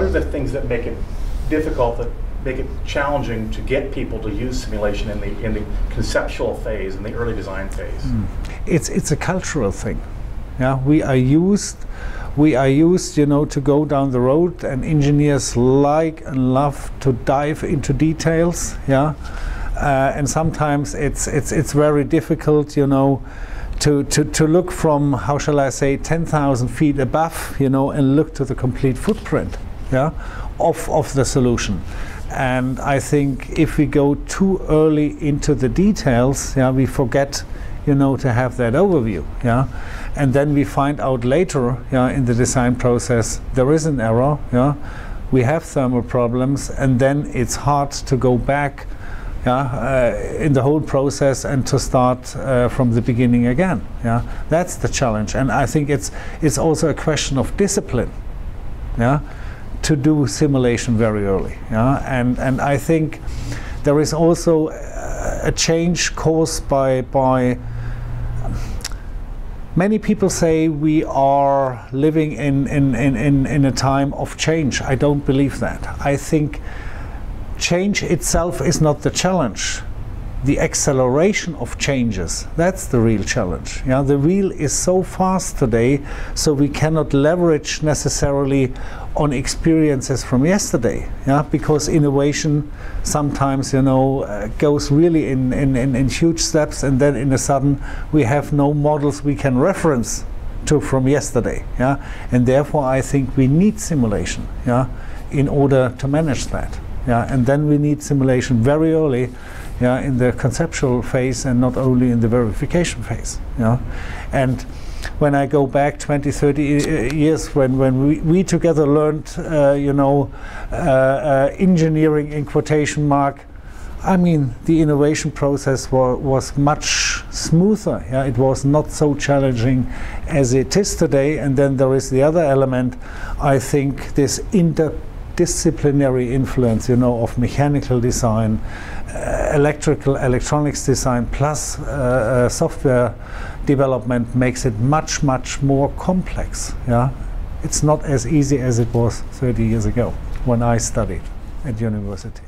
are the things that make it difficult, that make it challenging to get people to use simulation in the in the conceptual phase, in the early design phase? it's it's a cultural thing. Yeah, we are used we are used, you know, to go down the road, and engineers like and love to dive into details. Yeah, uh, and sometimes it's it's it's very difficult, you know. To, to, to look from how shall I say 10,000 feet above you know and look to the complete footprint yeah of, of the solution and I think if we go too early into the details yeah we forget you know to have that overview yeah and then we find out later yeah in the design process there is an error yeah we have thermal problems and then it's hard to go back yeah, uh, in the whole process and to start uh, from the beginning again. Yeah, that's the challenge, and I think it's it's also a question of discipline. Yeah, to do simulation very early. Yeah, and and I think there is also a change caused by by Many people say we are living in, in, in, in, in a time of change. I don't believe that. I think change itself is not the challenge. The acceleration of changes, that's the real challenge. Yeah, the wheel is so fast today, so we cannot leverage necessarily on experiences from yesterday. Yeah, because innovation sometimes, you know, uh, goes really in, in, in, in huge steps, and then in a sudden we have no models we can reference to from yesterday. Yeah, and therefore I think we need simulation. Yeah, in order to manage that. Yeah, and then we need simulation very early yeah, in the conceptual phase and not only in the verification phase. Yeah? And when I go back 20, 30 uh, years, when, when we, we together learned, uh, you know, uh, uh, engineering in quotation mark, I mean, the innovation process wa was much smoother. Yeah? It was not so challenging as it is today. And then there is the other element. I think this interdisciplinary influence, you know, of mechanical design, uh, electrical electronics design plus uh, uh, software development makes it much much more complex yeah? It's not as easy as it was 30 years ago when i studied at university